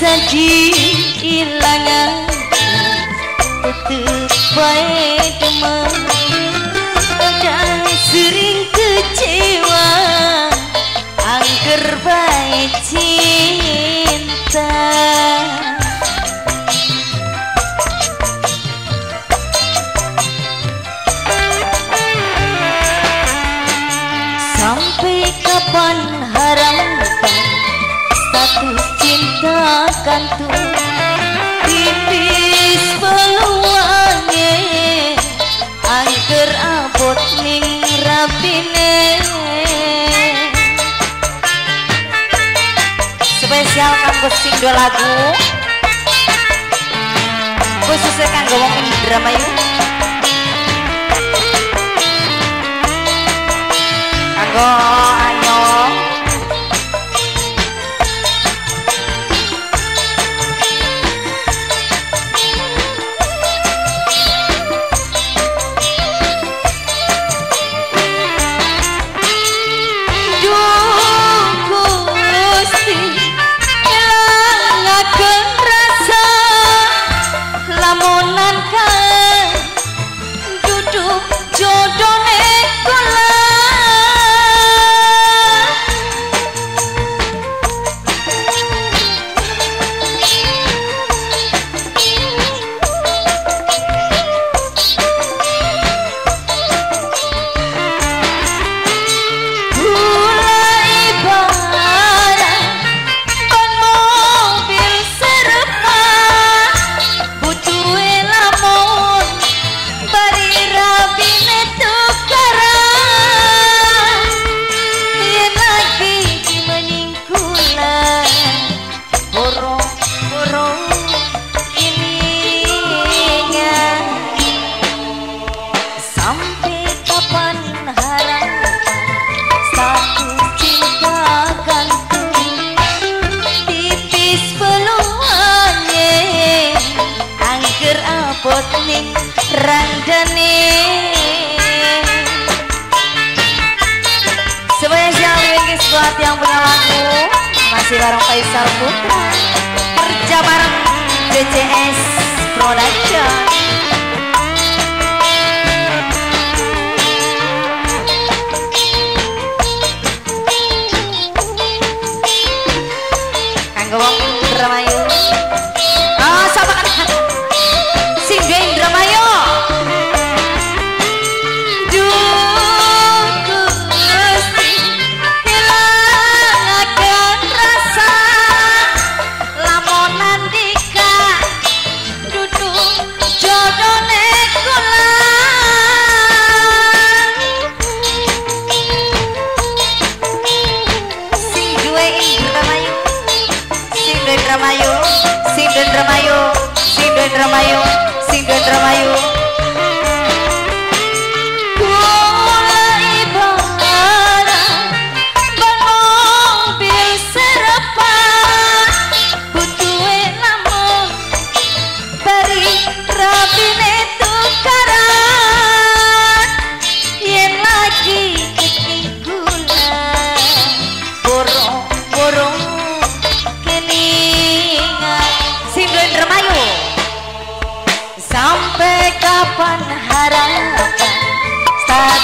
saji ilangan tetep bae demam dan sering kecewa. Angker bae cinta kantung tipis peluangnya angker abot ning spesial sing dua lagu. Khususnya kanggo wong yuk. Kanggo randane spesial wingkis buat yang punya lagu masih bareng Faisal Putra. Kerja bareng DCS Production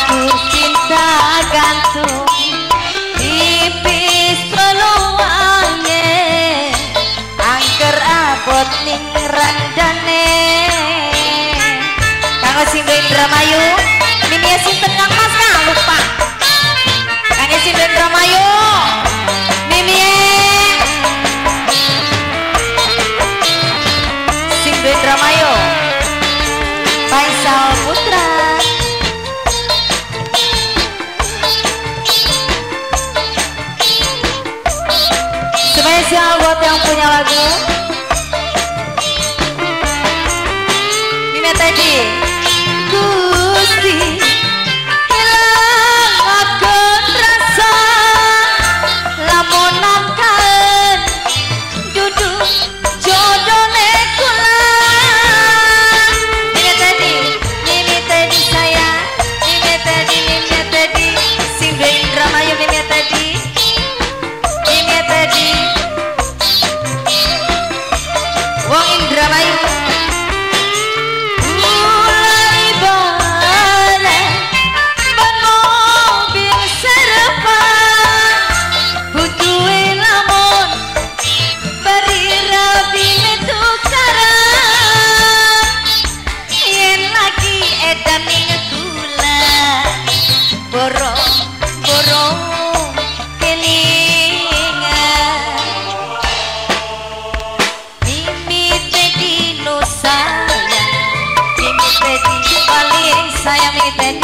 status cinta gantung tipis peluangnya angker abot ning randane kanggo Sindun Indramayu ini ya sinten Kang Mas Kang lupa kanggo Sindun Indramayu Mimi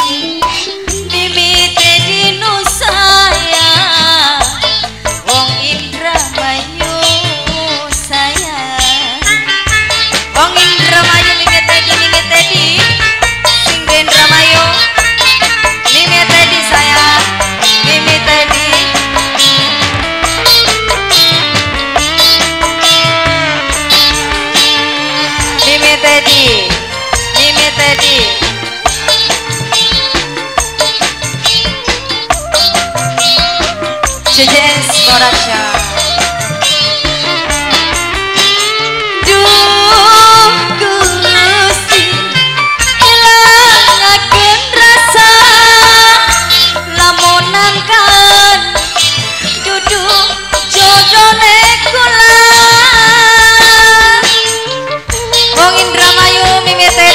心。7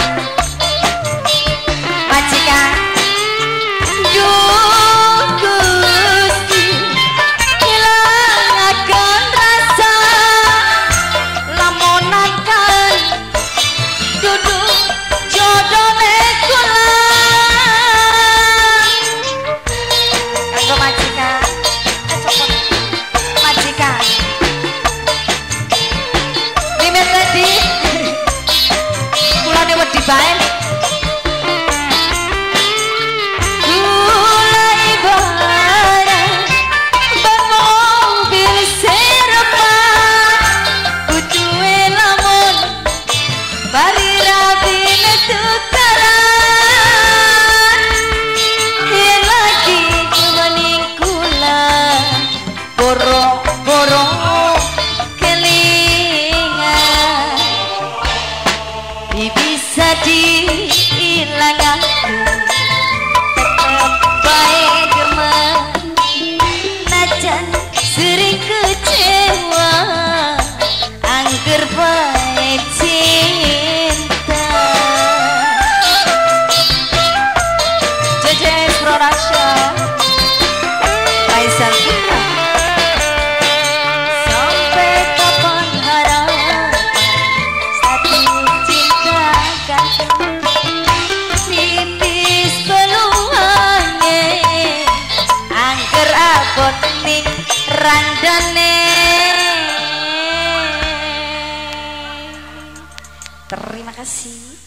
assim.